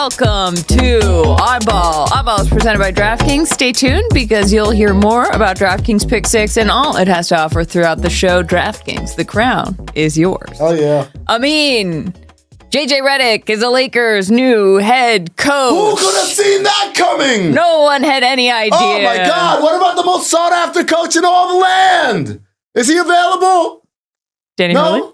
Welcome to Oddball. Oddball is presented by DraftKings. Stay tuned because you'll hear more about DraftKings Pick Six and all it has to offer throughout the show. DraftKings, the crown is yours. Oh yeah. I mean, JJ Redick is the Lakers' new head coach. Who could have seen that coming? No one had any oh idea. Oh my God! What about the most sought after coach in all the land? Is he available? Danny no. Hurley?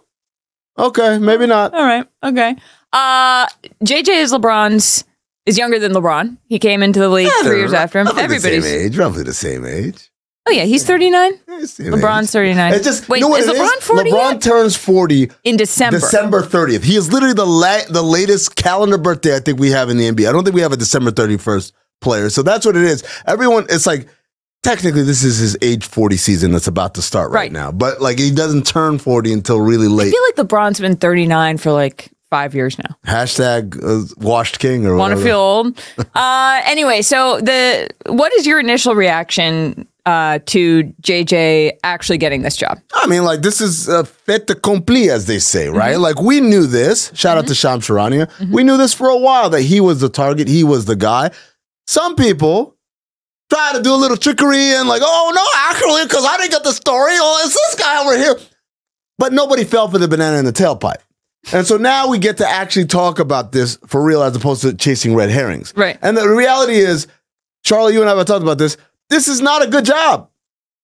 Okay, maybe not. All right. Okay. Uh, JJ is LeBron's is younger than LeBron. He came into the league three years after him. Everybody's. the same age. Roughly the same age. Oh yeah, he's thirty nine. Yeah, LeBron's thirty nine. It's just Wait, you know is LeBron forty LeBron turns forty in December? December 30th. He is literally the la- the latest calendar birthday I think we have in the NBA. I don't think we have a December 31st player. So that's what it is. Everyone, it's like technically this is his age 40 season that's about to start right, Right. now. But like he doesn't turn 40 until really late. I feel like LeBron's been thirty nine for like five years now. Hashtag uh, washed king or Want to feel old? uh, anyway, so the what is your initial reaction uh, to JJ actually getting this job? I mean, like this is a fait accompli, as they say, right? Mm-hmm. Like we knew this. Shout out to Shams Charania. We knew this for a while that he was the target. He was the guy. Some people try to do a little trickery and like, oh no, actually, because I didn't get the story. Oh, it's this guy over here. But nobody fell for the banana in the tailpipe. And so now we get to actually talk about this for real as opposed to chasing red herrings. Right. And the reality is, Charlie, you and I have talked about this. This is not a good job.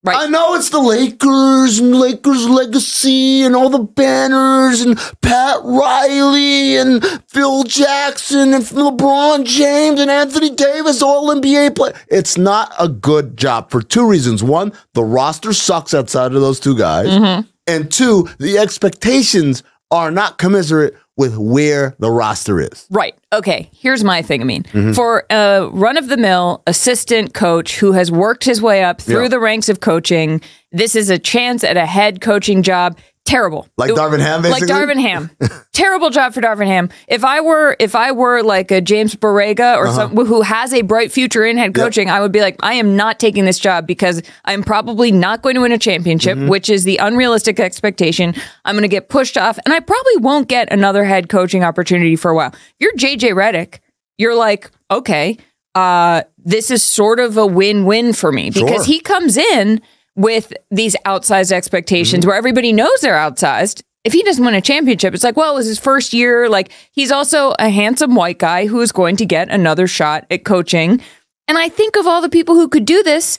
Right. I know it's the Lakers and Lakers legacy and all the banners and Pat Riley and Phil Jackson and LeBron James and Anthony Davis, all NBA play. It's not a good job for two reasons. One, the roster sucks outside of those two guys. Mm-hmm. And two, the expectations are not commensurate with where the roster is. Right. Okay. Here's my thing. I mean, Mm-hmm. for a run of the mill assistant coach who has worked his way up through Yeah. the ranks of coaching, this is a chance at a head coaching job. Terrible. Like It- Darvin Ham, Like? Darvin Ham. Terrible job for Darvin Ham. If I were if I were like a James Borrego Uh-huh. or some who has a bright future in head coaching, I would be like, I am not taking this job because I'm probably not going to win a championship, Mm-hmm. which is the unrealistic expectation. I'm going to get pushed off, and I probably won't get another head coaching opportunity for a while. You're JJ Redick. You're like, okay, uh, this is sort of a win-win for me because Sure. he comes in with these outsized expectations where everybody knows they're outsized. If he doesn't win a championship, it's like, well, it was his first year. Like, he's also a handsome white guy who is going to get another shot at coaching. And I think of all the people who could do this,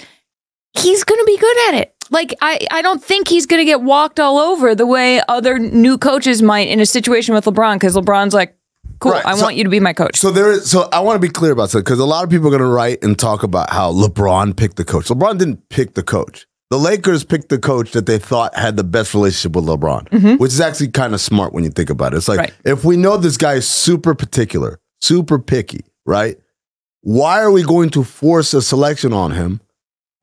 he's going to be good at it. Like, I, I don't think he's going to get walked all over the way other new coaches might in a situation with LeBron because LeBron's like, cool, Right, I so- want you to be my coach. So there is. So I want to be clear about something because a lot of people are going to write and talk about how LeBron picked the coach. LeBron didn't pick the coach. The Lakers picked the coach that they thought had the best relationship with LeBron, mm-hmm. which is actually kind of smart when you think about it. It's like Right. if we know this guy is super particular, super picky, right? Why are we going to force a selection on him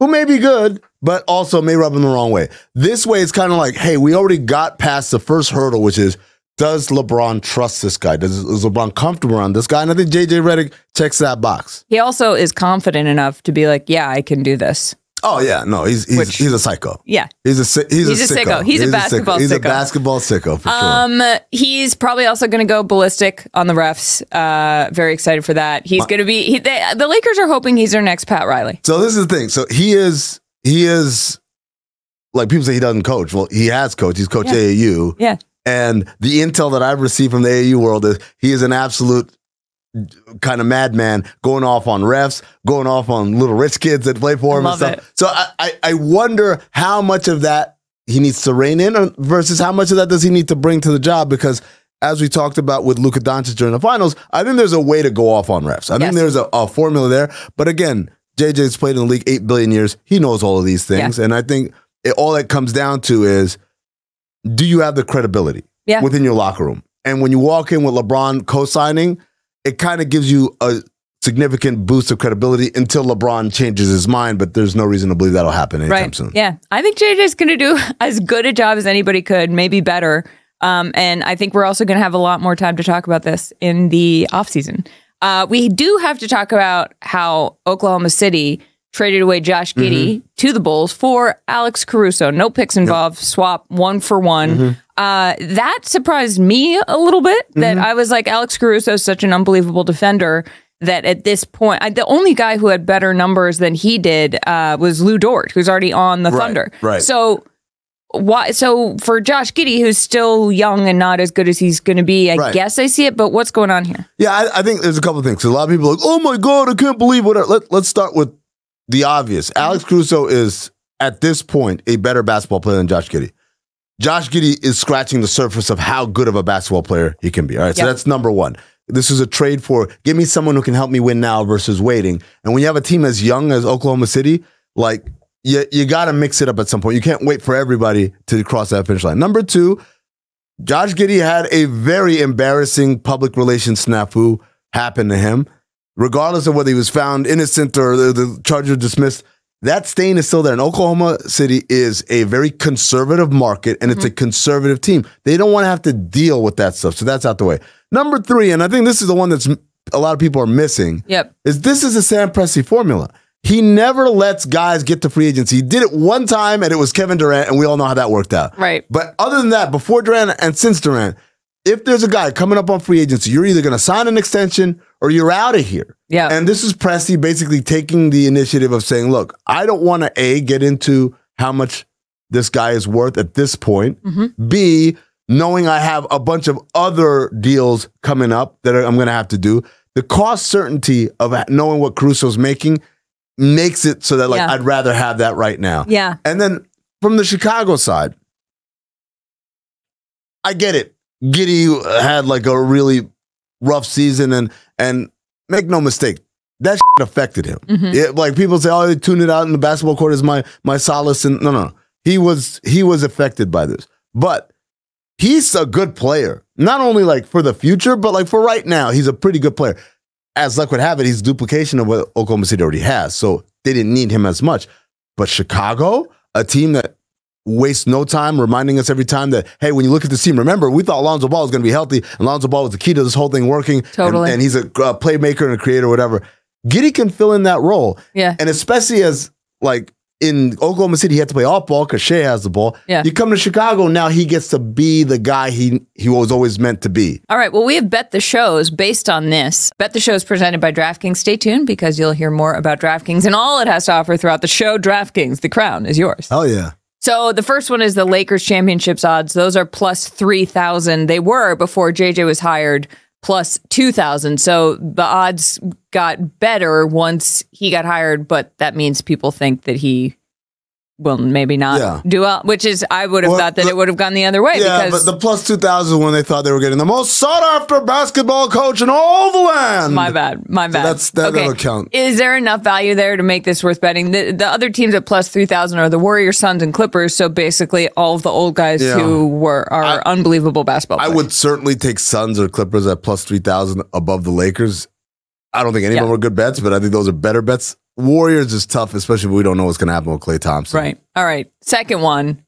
who may be good, but also may rub him the wrong way? This way, it's kind of like, hey, we already got past the first hurdle, which is does LeBron trust this guy? Does is LeBron comfortable around this guy? And I think JJ Redick checks that box. he also is confident enough to be like, yeah, I can do this. Oh yeah, no, he's he's, Which- he's a psycho. Yeah. He's a he's, He's a, a sicko. sicko. He's a sicko. basketball He's a basketball sicko for sure. Um, he's probably also going to go ballistic on the refs. Uh, very excited for that. He's going to be. He, they, the Lakers are hoping he's their next Pat Riley. So this is the thing. So he is he is like people say he doesn't coach. Well, he has coached. He's coached Yeah. AAU. Yeah. And the intel that I've received from the AAU world is he is an absolute kind of madman going off on refs, going off on little rich kids that play for him and it. stuff. So I, I, wonder how much of that he needs to rein in versus how much of that does he need to bring to the job because as we talked about with Luka Doncic during the finals, I think there's a way to go off on refs. I think there's a, a formula there. But again, JJ's played in the league 8 billion years. He knows all of these things. And I think it, all it comes down to is do you have the credibility Yeah. within your locker room? And when you walk in with LeBron co signing, it kind of gives you a significant boost of credibility until LeBron changes his mind. But there's no reason to believe that'll happen anytime Right. soon. Yeah. I think JJ's going to do as good a job as anybody could, maybe better. Um, and I think we're also going to have a lot more time to talk about this in the offseason. Uh, we do have to talk about how Oklahoma City traded away Josh Giddey to the Bulls for Alex Caruso. No picks involved, swap one for one. Uh, that surprised me a little bit. That Mm-hmm. I was like, Alex Caruso is such an unbelievable defender that at this point, I, the only guy who had better numbers than he did uh, was Lu Dort, who's already on the Right, Thunder. right. So. Why? So for Josh Giddey, who's still young and not as good as he's going to be, I Right. guess I see it. But what's going on here? Yeah, I, I think there's a couple of things. A lot of people are like, oh my God, I can't believe what. Let, let's start with the obvious. Alex Caruso is, at this point, a better basketball player than Josh Giddey. Josh Giddey is scratching the surface of how good of a basketball player he can be. All right, so Yep. that's number one. This is a trade for give me someone who can help me win now versus waiting. And when you have a team as young as Oklahoma City, like you, you got to mix it up at some point. You can't wait for everybody to cross that finish line. Number two, Josh Giddey had a very embarrassing public relations snafu happen to him. Regardless of whether he was found innocent or the, the charges dismissed, that stain is still there. And Oklahoma City is a very conservative market and it's a mm-hmm. conservative team. They don't want to have to deal with that stuff. So that's out the way. Number three, and I think this is the one that's a lot of people are missing, Yep. is this is a Sam Presti formula. He never lets guys get to free agency. He did it one time and it was Kevin Durant, and we all know how that worked out. Right. But other than that, before Durant and since Durant, if there's a guy coming up on free agency, you're either going to sign an extension or you're out of here. Yeah. And this is Presti basically taking the initiative of saying, look, I don't want to A, get into how much this guy is worth at this point. Mm-hmm. B, knowing I have a bunch of other deals coming up that I'm going to have to do. The cost certainty of knowing what Caruso's making makes it so that like Yeah. I'd rather have that right now. Yeah. And then from the Chicago side, I get it. Giddey had like a really rough season, and and make no mistake, that affected him. Mhm. It- like people say, oh, they tune it out in the basketball court is my my solace, and no, no, no. he was he was affected by this, but he's a good player. Not only like for the future, but like for right now, he's a pretty good player. As luck would have it, he's duplication of what Oklahoma City already has, so they didn't need him as much. But Chicago, a team that wastes no time reminding us every time that, hey, when you look at this team, remember, we thought Alonzo Ball was going to be healthy. And Alonzo Ball was the key to this whole thing working. and- Totally. And, he's a uh, playmaker and a creator, whatever. Giddey can fill in that role. Yeah. And especially as, like, in Oklahoma City, he had to play off ball because Shai has the ball. Yeah. You come to Chicago, now he gets to be the guy he, he was always meant to be. All right. Well, we have Bet the Shows based on this. Bet the Shows presented by DraftKings. Stay tuned because you'll hear more about DraftKings and all it has to offer throughout the show. DraftKings, the crown is yours. Hell yeah. So the first one is the Lakers championships odds. Those are plus 3,000. They were before JJ was hired plus 2,000. So the odds got better once he got hired, but that means people think that he will maybe not Yeah. do well, which is, I would have Well, thought that the- it would have gone the other way Yeah, because but the plus 2,000 when they thought they were getting the most sought after basketball coach in all the land. my bad, my bad. that's- that- that'll count. Is there enough value there to make this worth betting? The, the other teams at plus 3,000 are the Warriors, Suns, and Clippers. So basically all of the old guys Yeah. who were are unbelievable basketball I would certainly take Suns or Clippers at plus 3,000 above the Lakers. I don't think any Yeah. of them are good bets, but I think those are better bets. Warriors is tough, especially if we don't know what's going to happen with Klay Thompson. Right. All right. Second one.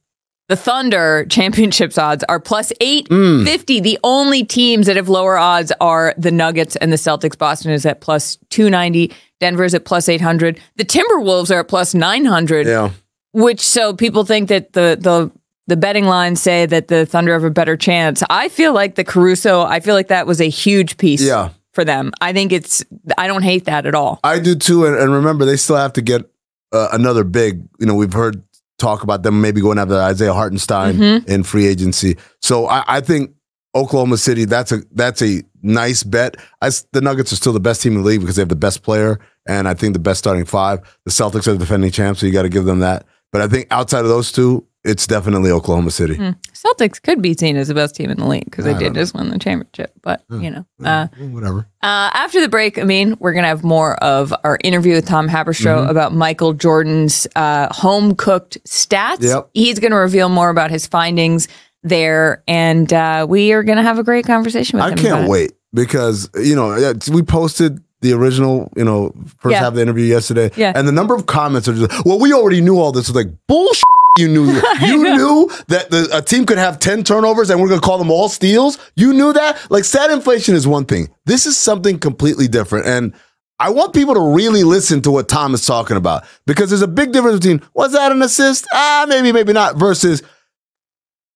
The Thunder championships odds are plus 850. Mm. The only teams that have lower odds are the Nuggets and the Celtics. Boston is at plus 290. Denver's at plus 800. The Timberwolves are at plus 900, Yeah. which so people think that the the the betting lines say that the Thunder have a better chance. I feel like the Caruso, I feel like that was a huge piece Yeah. For them. I think it's I don't hate that at all. I do too. And, and remember, they still have to get uh, another big. You know, we've heard talk about them maybe going after Isaiah Hartenstein Mm-hmm. in free agency. So I, I think Oklahoma City, that's a that's a nice bet. I s the Nuggets are still the best team in the league because they have the best player and I think the best starting five. The Celtics are the defending champs, so you got to give them that. But I think outside of those two, it's definitely Oklahoma City. Celtics could be seen as the best team in the league because they did know. just win the championship. But you know, uh, Whatever. uh, after the break, I mean, we're gonna have more of our interview with Tom Haberstroh Mm-hmm. about Michael Jordan's uh, home cooked stats. Yep. He's gonna reveal more about his findings there, and uh, we are gonna have a great conversation with I him. I can't it. wait because you know we posted the original you know first Yeah. half of the interview yesterday, Yeah. and the number of comments are just well, we already knew all this. It's like bullshit. You knew you knew that the, a team could have ten turnovers and we're gonna call them all steals. You knew that. Like stat inflation is one thing. This is something completely different, and I want people to really listen to what Tom is talking about because there's a big difference between was that an assist? Ah, maybe, maybe not. Versus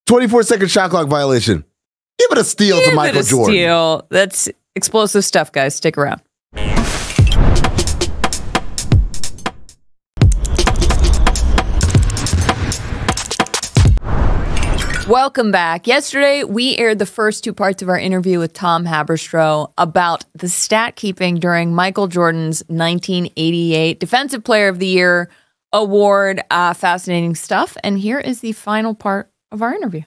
24 second shot clock violation. Give it a steal Give to Michael it a Jordan. Steal. That's explosive stuff, guys. Stick around. Welcome back. Yesterday, we aired the first two parts of our interview with Tom Haberstroh about the stat keeping during Michael Jordan's 1988 Defensive Player of the Year award. Uh, fascinating stuff. And here is the final part of our interview.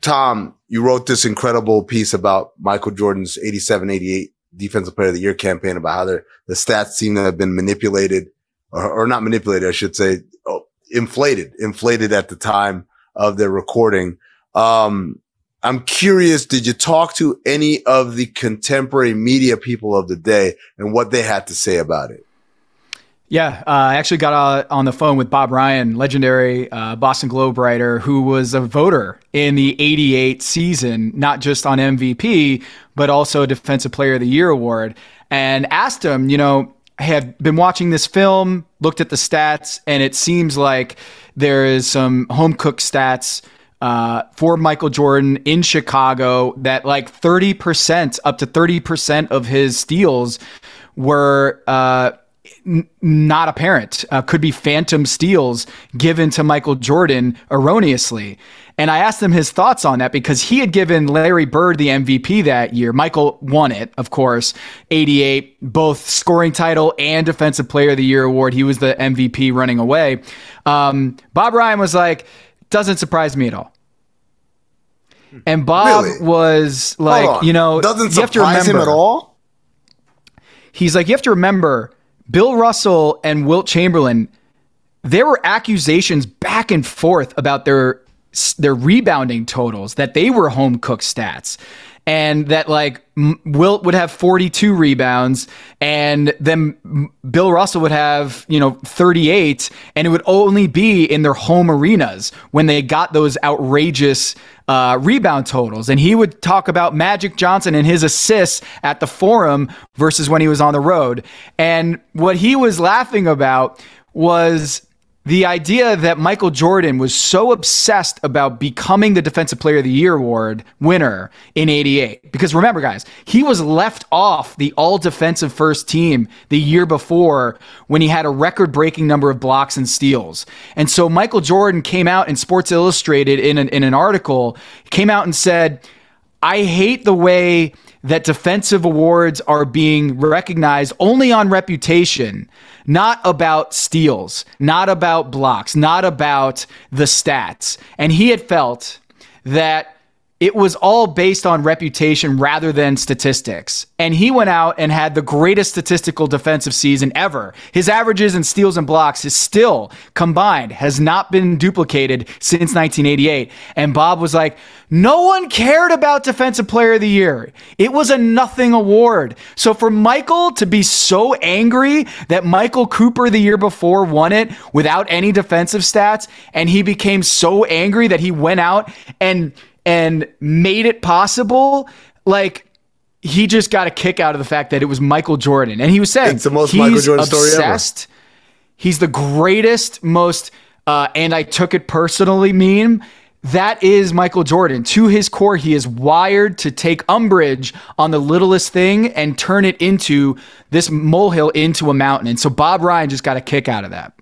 Tom, you wrote this incredible piece about Michael Jordan's 87 88 Defensive Player of the Year campaign about how the stats seem to have been manipulated or, or not manipulated, I should say, oh, inflated, inflated at the time of their recording. Um, I'm curious, did you talk to any of the contemporary media people of the day and what they had to say about it? Yeah, uh, I actually got uh, on the phone with Bob Ryan, legendary uh, Boston Globe writer, who was a voter in the 88 season, not just on MVP, but also Defensive Player of the Year award, and asked him, you know, have been watching this film, looked at the stats, and it seems like there is some home cook stats uh, for Michael Jordan in Chicago that like 30%, up to 30% of his steals were uh, not apparent, uh, could be phantom steals given to Michael Jordan erroneously. And I asked him his thoughts on that because he had given Larry Bird the MVP that year. Michael won it, of course, 88, both scoring title and Defensive Player of the Year award. He was the MVP running away. Um, Bob Ryan was like, doesn't surprise me at all. And Bob Really? was like, you know, doesn't you have to surprise him remember- at all. he's like, you have to remember, Bill Russell and Wilt Chamberlain, there were accusations back and forth about their their rebounding totals that they were home cook stats. And that like Wilt would have 42 rebounds and then Bill Russell would have, you know, 38 and it would only be in their home arenas when they got those outrageous uh, rebound totals. And he would talk about Magic Johnson and his assists at the forum versus when he was on the road. And what he was laughing about was the idea that Michael Jordan was so obsessed about becoming the Defensive Player of the Year award winner in 88. Because remember, guys, he was left off the all defensive first team the year before when he had a record breaking number of blocks and steals. And so Michael Jordan came out in Sports Illustrated in an, in an article, came out and said, I hate the way that defensive awards are being recognized only on reputation, not about steals, not about blocks, not about the stats. And he had felt that it was all based on reputation rather than statistics. And he went out and had the greatest statistical defensive season ever. His averages in steals and blocks is still combined, has not been duplicated since 1988. And Bob was like, no one cared about Defensive Player of the Year. It was a nothing award. So for Michael to be so angry that Michael Cooper the year before won it without any defensive stats, and he became so angry that he went out and and made it possible, like he just got a kick out of the fact that it was Michael Jordan. And he was saying It's the most he's Michael Jordan story ever. obsessed. He's the greatest, most uh, and I took it personally meme. That is Michael Jordan. To his core, he is wired to take umbrage on the littlest thing and turn it into this molehill into a mountain. And so Bob Ryan just got a kick out of that.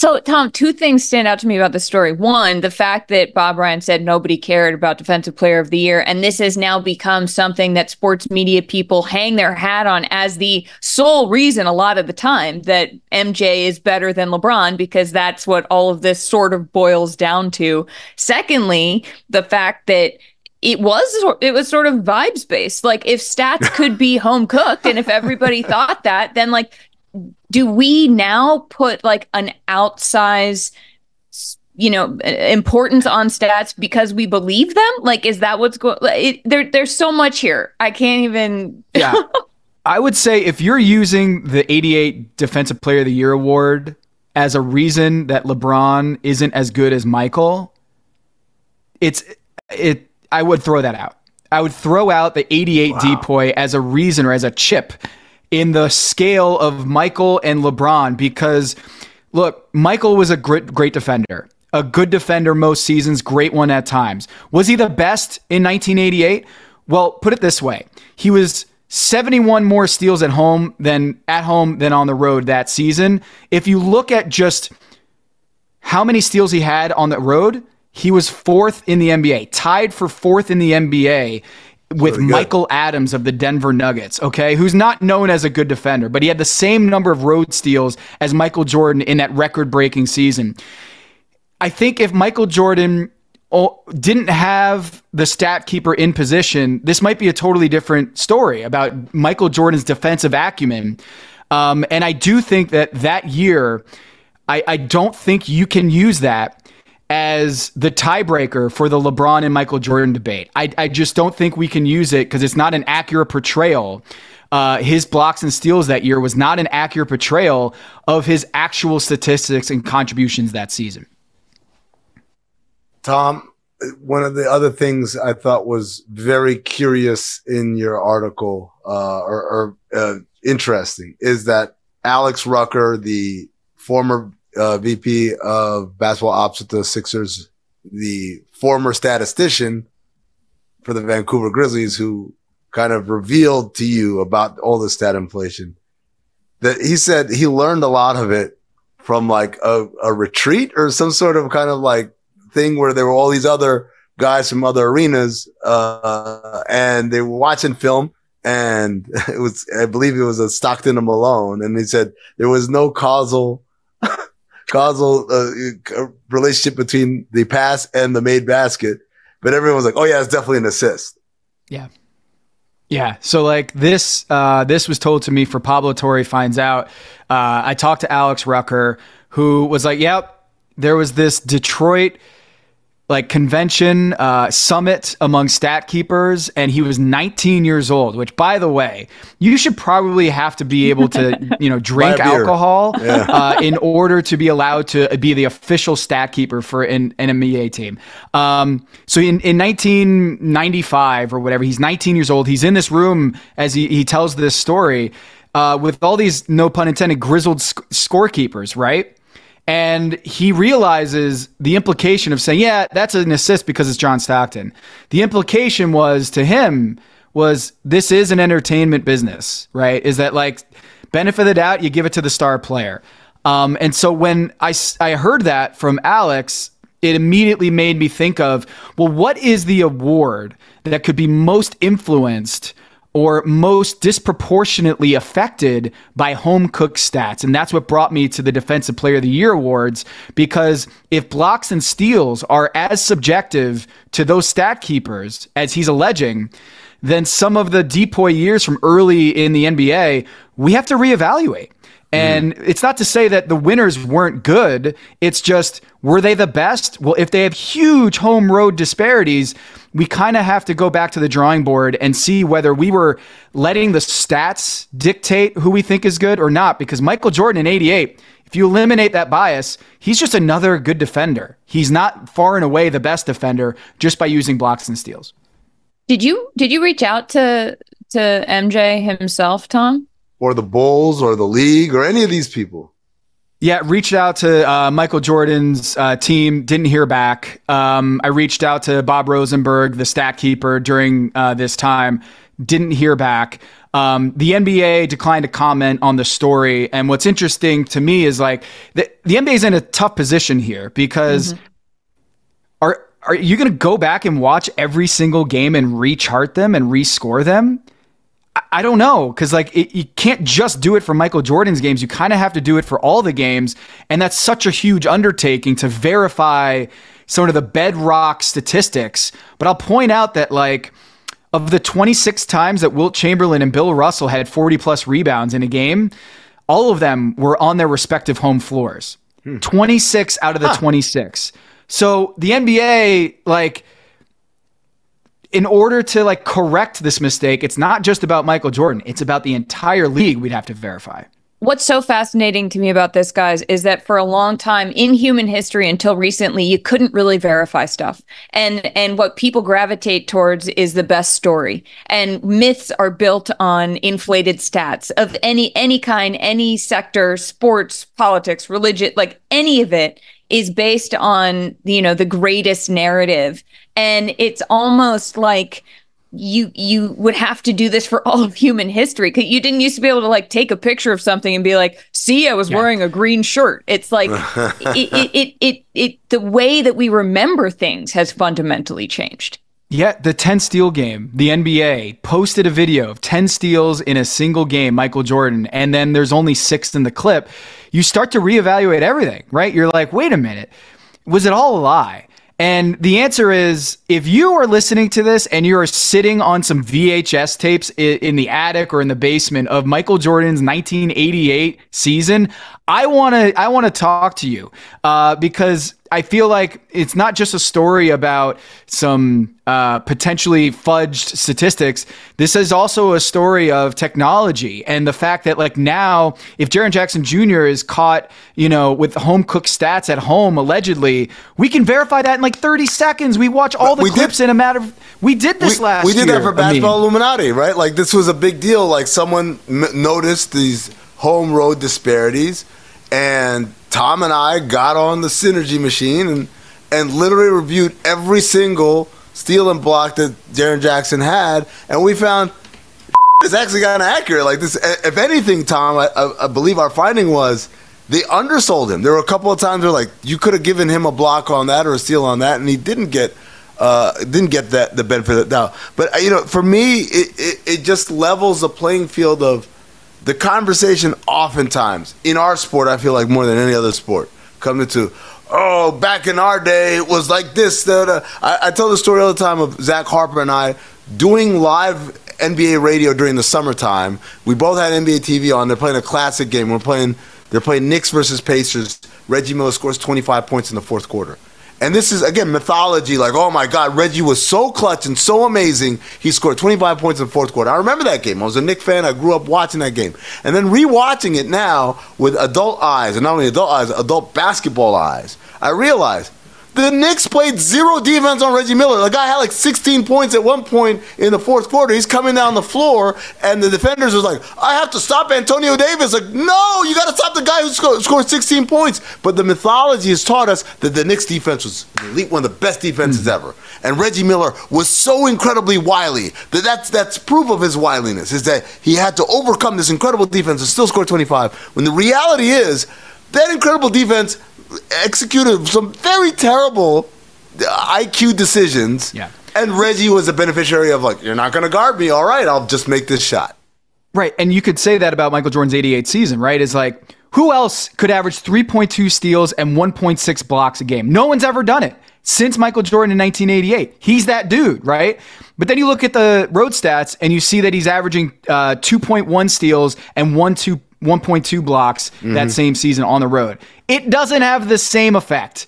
So, Tom, two things stand out to me about the story. One, the fact that Bob Ryan said nobody cared about Defensive Player of the Year, and this has now become something that sports media people hang their hat on as the sole reason a lot of the time that MJ is better than LeBron, because that's what all of this sort of boils down to. Secondly, the fact that it was it was sort of vibes based. Like if stats could be home cooked, and if everybody thought that, then like do we now put like an outsize you know importance on stats because we believe them like is that what's going it, there there's so much here i can't even Yeah. I would say if you're using the 88 Defensive Player of the Year award as a reason that LeBron isn't as good as Michael, it's it I would throw that out. I would throw out the 88 depoy as a reason or as a chip in the scale of Michael and LeBron because look, Michael was a great great defender. a good defender most seasons, great one at times. Was he the best in 1988? Well, put it this way. He was 71 more steals at home than at home than on the road that season. If you look at just how many steals he had on the road, he was fourth in the NBA, tied for fourth in the NBA with Michael Adams of the Denver Nuggets, okay, who's not known as a good defender, but he had the same number of road steals as Michael Jordan in that record breaking season. I think if Michael Jordan didn't have the stat keeper in position, this might be a totally different story about Michael Jordan's defensive acumen. Um, and I do think that that year, I, I don't think you can use that as the tiebreaker for the LeBron and Michael Jordan debate. I, I just don't think we can use it because it's not an accurate portrayal. Uh, his blocks and steals that year was not an accurate portrayal of his actual statistics and contributions that season. Tom, one of the other things I thought was very curious in your article uh, or, or uh, interesting is that Alex Rucker, the former uh, VP of basketball ops at the Sixers, the former statistician for the Vancouver Grizzlies, who kind of revealed to you about all the stat inflation. That he said he learned a lot of it from like a, a retreat or some sort of kind of like thing where there were all these other guys from other arenas, uh, and they were watching film and it was, I believe it was a Stockton and Malone. And he said there was no causal causal uh, relationship between the pass and the made basket. But everyone was like, "Oh yeah, it's definitely an assist." Yeah, yeah. So like this, uh, this was told to me for Pablo Torre finds out. Uh, I talked to Alex Rucker, who was like, "Yep, there was this Detroit." Like convention uh, summit among stat keepers, and he was 19 years old. Which, by the way, you should probably have to be able to, you know, drink alcohol yeah. uh, in order to be allowed to be the official stat keeper for an, an NBA team. Um, so in, in 1995 or whatever, he's 19 years old. He's in this room as he, he tells this story uh, with all these, no pun intended, grizzled sc- scorekeepers, right? And he realizes the implication of saying, yeah, that's an assist because it's John Stockton. The implication was to him was this is an entertainment business, right? Is that like benefit of the doubt, you give it to the star player. Um, and so when I, I heard that from Alex, it immediately made me think of, well, what is the award that could be most influenced or most disproportionately affected by home cook stats. And that's what brought me to the Defensive Player of the Year awards because if blocks and steals are as subjective to those stat keepers as he's alleging, then some of the depoy years from early in the NBA, we have to reevaluate. And mm. it's not to say that the winners weren't good. It's just, were they the best? Well, if they have huge home road disparities, we kind of have to go back to the drawing board and see whether we were letting the stats dictate who we think is good or not. Because Michael Jordan in 88, if you eliminate that bias, he's just another good defender. He's not far and away the best defender just by using blocks and steals. Did you did you reach out to to MJ himself, Tom? Or the Bulls or the league or any of these people? Yeah, reached out to uh, Michael Jordan's uh, team, didn't hear back. Um, I reached out to Bob Rosenberg, the stat keeper, during uh, this time, didn't hear back. Um, the NBA declined to comment on the story. And what's interesting to me is like the, the NBA is in a tough position here because mm-hmm. are are you going to go back and watch every single game and rechart them and rescore them? I don't know because like it, you can't just do it for Michael Jordan's games. You kind of have to do it for all the games, and that's such a huge undertaking to verify sort of the bedrock statistics. But I'll point out that like of the 26 times that Wilt Chamberlain and Bill Russell had 40 plus rebounds in a game, all of them were on their respective home floors. Hmm. 26 out of the huh. 26. So the NBA like in order to like correct this mistake, it's not just about Michael Jordan, it's about the entire league we'd have to verify. What's so fascinating to me about this, guys, is that for a long time in human history until recently, you couldn't really verify stuff. And and what people gravitate towards is the best story. And myths are built on inflated stats of any any kind, any sector, sports, politics, religion, like any of it is based on you know the greatest narrative. And it's almost like you you would have to do this for all of human history. Because you didn't used to be able to like take a picture of something and be like see i was Yeah. wearing a green shirt. It's like it, it, it it it the way that we remember things has fundamentally changed Yeah, the 10 steal game, the NBA posted a video of 10 steals in a single game, Michael Jordan, and then there's only six in the clip. You start to reevaluate everything, right? You're like, wait a minute, was it all a lie? And the answer is if you are listening to this and you're sitting on some VHS tapes in the attic or in the basement of Michael Jordan's 1988 season, I want to I want to talk to you uh, because I feel like it's not just a story about some uh, potentially fudged statistics. This is also a story of technology and the fact that like now, if Jaren Jackson Jr. is caught, you know, with home cooked stats at home allegedly, we can verify that in like 30 seconds. We watch all the We did- clips in a matter of. We did this we, last. we did year, that for I mean. basketball Illuminati, right? Like this was a big deal. Like someone m- noticed these home road disparities, and Tom and I got on the synergy machine and and literally reviewed every single steal and block that Jaren Jackson had, and we found it's actually kind of accurate. Like this, if anything, Tom, I, I, believe our finding was they undersold him. There were a couple of times where like you could have given him a block on that or a steal on that, and he didn't get uh, didn't get that the benefit of doubt. But uh, you know, for me, it, it it just levels the playing field of the conversation. Oftentimes in our sport, I feel like more than any other sport, coming to. Oh, back in our day, it was like this. Da, da. I, I tell the story all the time of Zach Harper and I doing live NBA radio during the summertime. We both had NBA TV on. They're playing a classic game. We're playing. They're playing Knicks versus Pacers. Reggie Miller scores 25 points in the fourth quarter. And this is again mythology. Like, oh my God, Reggie was so clutch and so amazing. He scored 25 points in the fourth quarter. I remember that game. I was a Knicks fan. I grew up watching that game. And then rewatching it now with adult eyes, and not only adult eyes, adult basketball eyes, I realized the Knicks played zero defense on Reggie Miller. The guy had like 16 points at one point in the fourth quarter. He's coming down the floor, and the defenders was like, I have to stop Antonio Davis. Like, no, you got to stop the guy who sco- scored 16 points. But the mythology has taught us that the Knicks defense was elite, one of the best defenses mm. ever. And Reggie Miller was so incredibly wily that that's, that's proof of his wiliness, is that he had to overcome this incredible defense and still score 25. When the reality is, that incredible defense executed some very terrible IQ decisions. Yeah. And Reggie was a beneficiary of like, you're not going to guard me. All right, I'll just make this shot. Right. And you could say that about Michael Jordan's 88 season, right? Is like, who else could average 3.2 steals and 1.6 blocks a game? No one's ever done it since Michael Jordan in 1988. He's that dude, right? But then you look at the road stats and you see that he's averaging uh, 2.1 steals and 1, 2, 1.2 blocks that same season on the road. It doesn't have the same effect.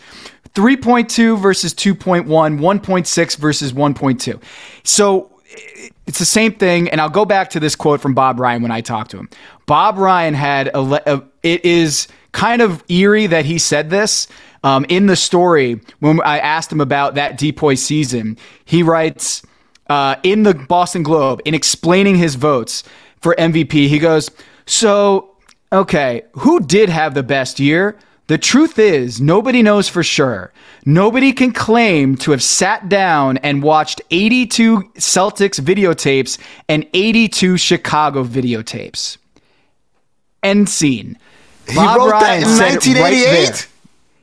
3.2 versus 2.1, 1.6 versus 1.2. So it's the same thing. And I'll go back to this quote from Bob Ryan when I talked to him. Bob Ryan had a, a it is kind of eerie that he said this. Um, in the story, when I asked him about that depoy season, he writes uh, in the Boston Globe, in explaining his votes for MVP, he goes, So, okay, who did have the best year? The truth is, nobody knows for sure. Nobody can claim to have sat down and watched 82 Celtics videotapes and 82 Chicago videotapes. End scene. He wrote that in said it right 1988? there.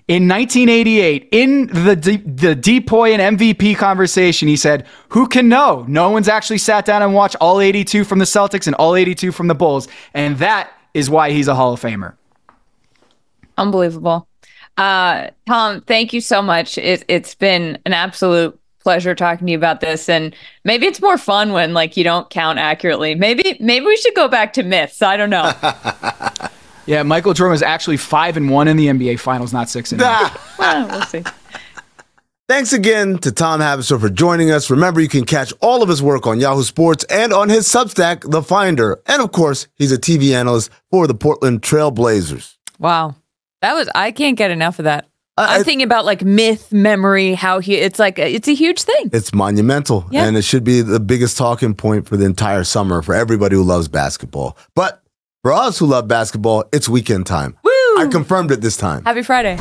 In 1988, in the D- the Depoy and MVP conversation, he said, "Who can know? No one's actually sat down and watched all 82 from the Celtics and all 82 from the Bulls, and that is why he's a Hall of Famer." Unbelievable. Uh, Tom, thank you so much. It, it's been an absolute pleasure talking to you about this. And maybe it's more fun when like you don't count accurately. Maybe maybe we should go back to myths. I don't know. Yeah, Michael Jordan was actually five and one in the NBA Finals, not six and. eight. Ah. well, we'll see. Thanks again to Tom Haberstroh for joining us. Remember, you can catch all of his work on Yahoo Sports and on his Substack, The Finder. And of course, he's a TV analyst for the Portland Trail Blazers. Wow. That was I can't get enough of that. I- I'm thinking about like myth memory, how he it's like it's a huge thing. It's monumental, Yeah. and it should be the biggest talking point for the entire summer for everybody who loves basketball. But for us who love basketball, it's weekend time. Woo! I confirmed it this time. Happy Friday.